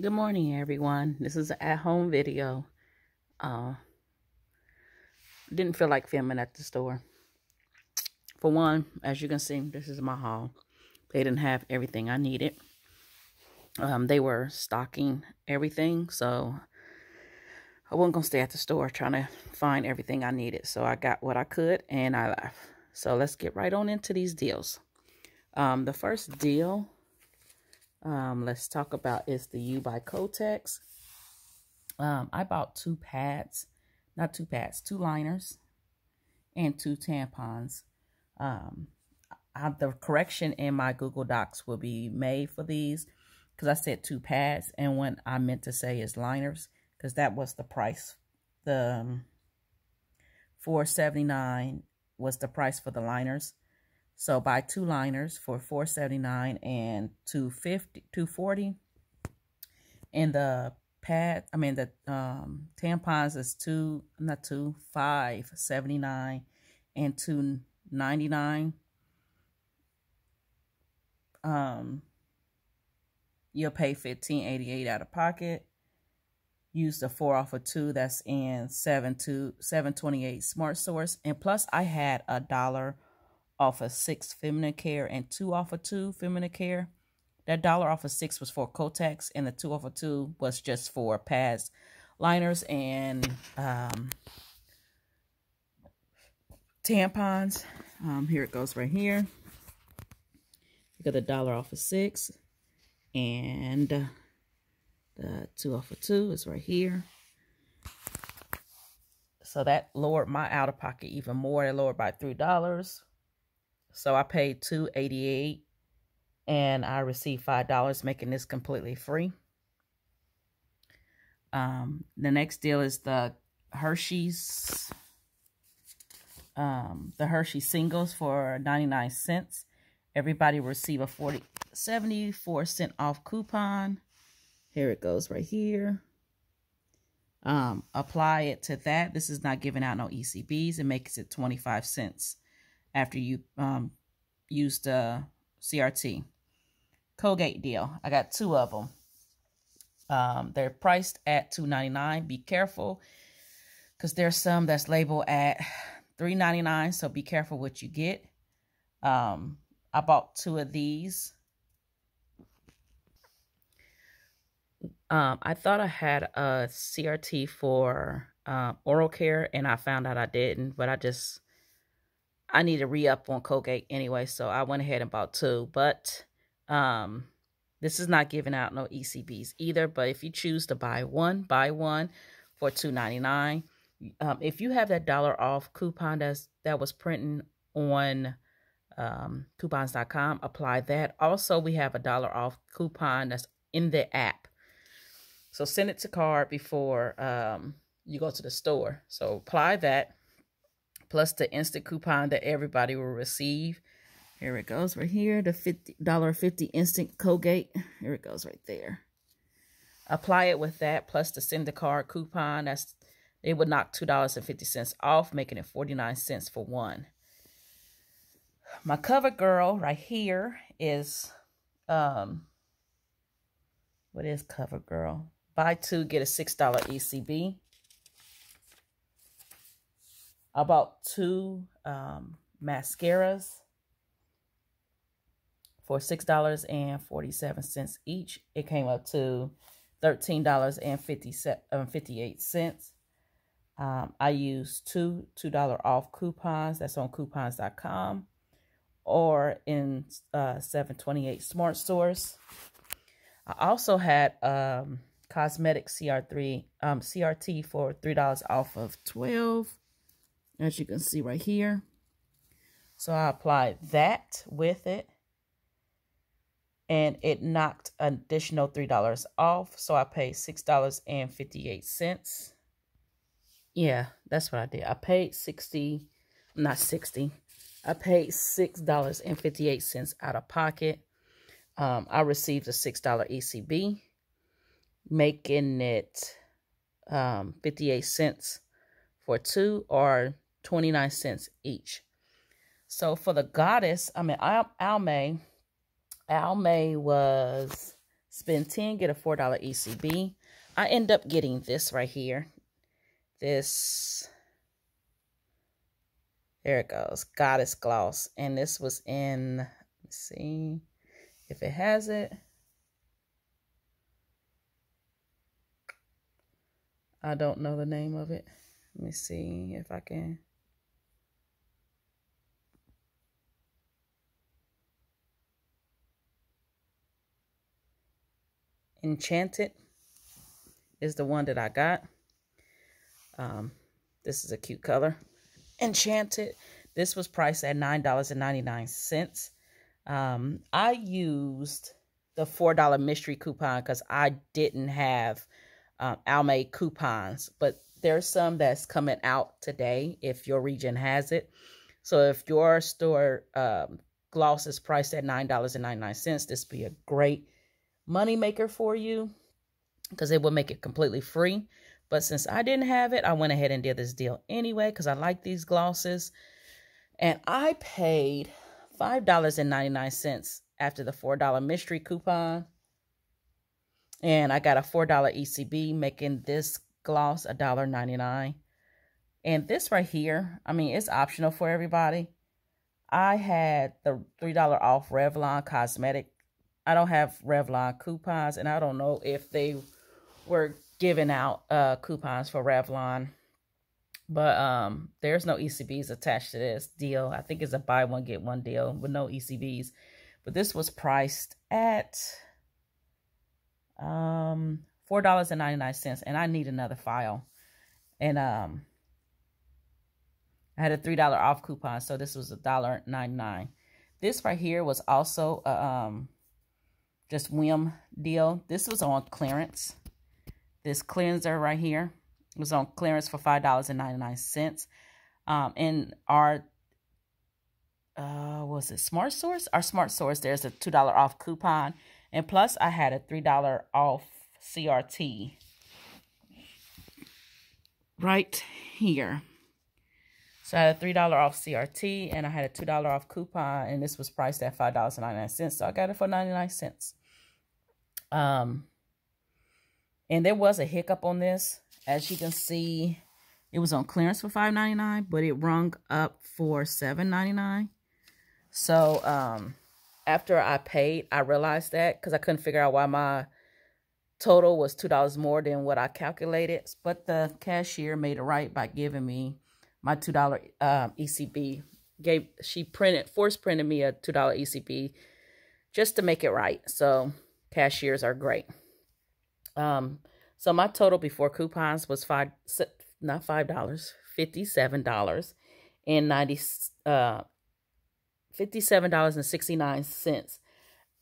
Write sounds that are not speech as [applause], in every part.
Good morning, everyone. This is an at-home video. Uh, didn't feel like filming at the store. For one, as you can see, this is my haul. They didn't have everything I needed. Um, they were stocking everything, so I wasn't going to stay at the store trying to find everything I needed. So I got what I could, and I left. So let's get right on into these deals. Um, the first deal um, let's talk about is the U by Kotex. Um, I bought two pads, not two pads, two liners and two tampons. Um, I, the correction in my Google Docs will be made for these because I said two pads and what I meant to say is liners because that was the price. The um, 479 was the price for the liners. So buy two liners for four seventy nine and 250 240 And the pad, I mean the um, tampons is two, not two, five seventy nine and two ninety nine. Um, you'll pay fifteen eighty eight out of pocket. Use the four off of two that's in seven to seven twenty eight smart source. And plus I had a dollar off of six feminine care and two off of two feminine care. That dollar off of six was for Kotex, and the two off of two was just for pads, liners, and um, tampons. Um, here it goes right here. You got the dollar off of six, and uh, the two off of two is right here. So that lowered my out of pocket even more. It lowered by three dollars. So I paid two eighty eight, and I received $5, making this completely free. Um, the next deal is the Hershey's, um, the Hershey singles for 99 cents. Everybody receive a 40, 74 cent off coupon. Here it goes right here. Um, apply it to that. This is not giving out no ECBs. It makes it 25 cents after you um, use the CRT. Colgate deal. I got two of them. Um, they're priced at two ninety nine. Be careful because there's some that's labeled at three ninety nine. So be careful what you get. Um, I bought two of these. Um, I thought I had a CRT for uh, oral care, and I found out I didn't. But I just I need to re-up on Colgate anyway, so I went ahead and bought two. But um, this is not giving out no ECBs either. But if you choose to buy one, buy one for two ninety nine. Um, if you have that dollar off coupon that's that was printing on um, coupons.com, apply that. Also, we have a dollar off coupon that's in the app. So send it to card before um, you go to the store. So apply that plus the instant coupon that everybody will receive. Here it goes right here, the $50.50 instant Colgate. Here it goes right there. Apply it with that plus the send the card coupon. That's They would knock $2.50 off, making it 49 cents for one. My cover girl right here is, um, what is cover girl? Buy two, get a $6 ECB. I bought two um, mascaras for $6.47 each. It came up to $13.58. Um, I used two $2 off coupons. That's on coupons.com or in uh, 728 Smart Source. I also had um, cosmetic CR3 um, CRT for $3 off of 12 as you can see right here. So I applied that with it. And it knocked an additional $3 off. So I paid $6.58. Yeah, that's what I did. I paid 60 not 60 I paid $6.58 out of pocket. Um, I received a $6 ECB, making it um, 58 cents for two or 29 cents each. So for the goddess, I mean, Al Almay, Almay was Spend 10, get a $4 ECB. I end up getting this right here. This, there it goes, Goddess Gloss. And this was in, let's see if it has it. I don't know the name of it. Let me see if I can. Enchanted is the one that I got. Um, this is a cute color. Enchanted. This was priced at $9.99. Um, I used the $4 mystery coupon because I didn't have um, Almay coupons, but there's some that's coming out today if your region has it. So if your store um, gloss is priced at $9.99, this would be a great money maker for you because it would make it completely free. But since I didn't have it, I went ahead and did this deal anyway because I like these glosses. And I paid $5.99 after the $4 mystery coupon. And I got a $4 ECB, making this gloss $1.99. And this right here, I mean, it's optional for everybody. I had the $3 off Revlon cosmetic. I don't have Revlon coupons, and I don't know if they were giving out uh, coupons for Revlon. But um, there's no ECBs attached to this deal. I think it's a buy one, get one deal with no ECBs. But this was priced at um four dollars and 99 cents and i need another file and um i had a three dollar off coupon so this was a dollar 99 this right here was also um just whim deal this was on clearance this cleanser right here was on clearance for five dollars and 99 cents um in our uh was it smart source our smart source there's a two dollar off coupon and plus, I had a $3 off CRT right here. So I had a $3 off CRT and I had a $2 off coupon and this was priced at $5.99. So I got it for 99 cents. Um, and there was a hiccup on this. As you can see, it was on clearance for $5.99, but it rung up for $7.99. So, um, after I paid, I realized that because I couldn't figure out why my total was $2 more than what I calculated. But the cashier made it right by giving me my $2 um, ECB. Gave She printed, force printed me a $2 ECB just to make it right. So cashiers are great. Um, so my total before coupons was five, not $5, $57 and 90, uh, $57.69.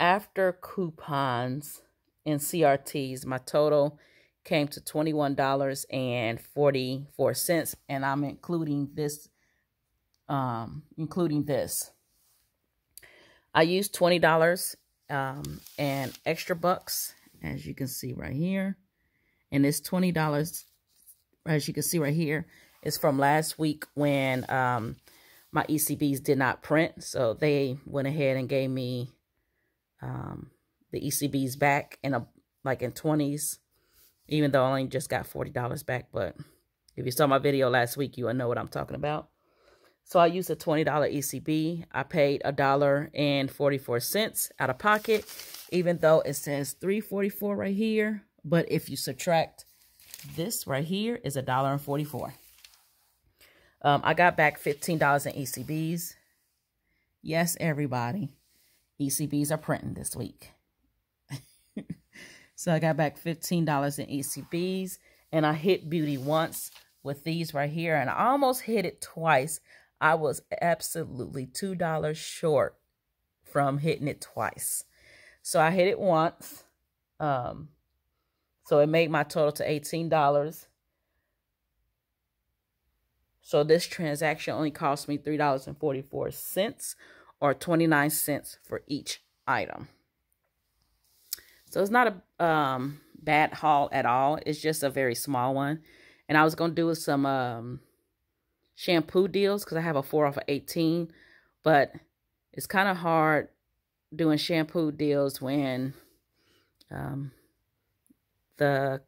After coupons and CRTs, my total came to $21.44 and I'm including this um including this. I used $20 um and extra bucks as you can see right here. And this $20 as you can see right here is from last week when um my ECBs did not print. So they went ahead and gave me um, the ECBs back in a like in 20s, even though I only just got $40 back. But if you saw my video last week, you will know what I'm talking about. So I used a $20 ECB. I paid a dollar and 44 cents out of pocket, even though it says 344 right here. But if you subtract this right here is a dollar and 44. Um, I got back $15 in ECBs. Yes, everybody. ECBs are printing this week. [laughs] so I got back $15 in ECBs. And I hit beauty once with these right here. And I almost hit it twice. I was absolutely $2 short from hitting it twice. So I hit it once. Um, so it made my total to $18. So this transaction only cost me $3.44 or 29 cents for each item. So it's not a um, bad haul at all. It's just a very small one. And I was going to do some um, shampoo deals because I have a 4 off of 18. But it's kind of hard doing shampoo deals when um, the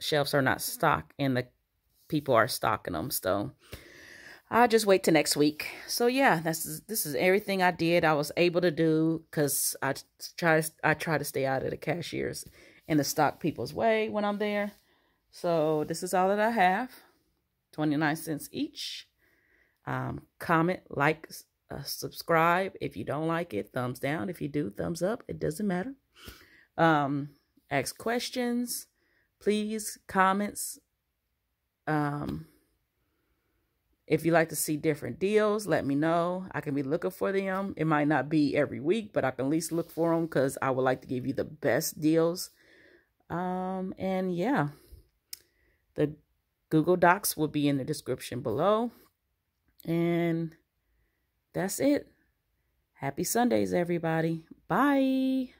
shelves are not stocked and the people are stocking them. So I'll just wait till next week. So yeah, that's this is everything I did. I was able to do because I try I try to stay out of the cashiers and the stock people's way when I'm there. So this is all that I have. 29 cents each. Um, comment, like, uh, subscribe. If you don't like it, thumbs down. If you do, thumbs up. It doesn't matter. Um, ask questions, please, comments. Um, if you like to see different deals, let me know. I can be looking for them. It might not be every week, but I can at least look for them because I would like to give you the best deals. Um, and yeah, the Google Docs will be in the description below. And that's it. Happy Sundays, everybody. Bye.